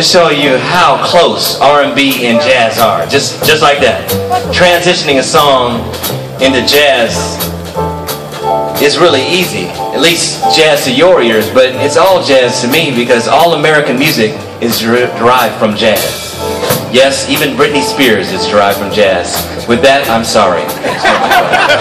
To show you how close R&B and jazz are. Just, just like that. Transitioning a song into jazz is really easy. At least jazz to your ears, but it's all jazz to me because all American music is derived from jazz. Yes, even Britney Spears is derived from jazz. With that, I'm sorry.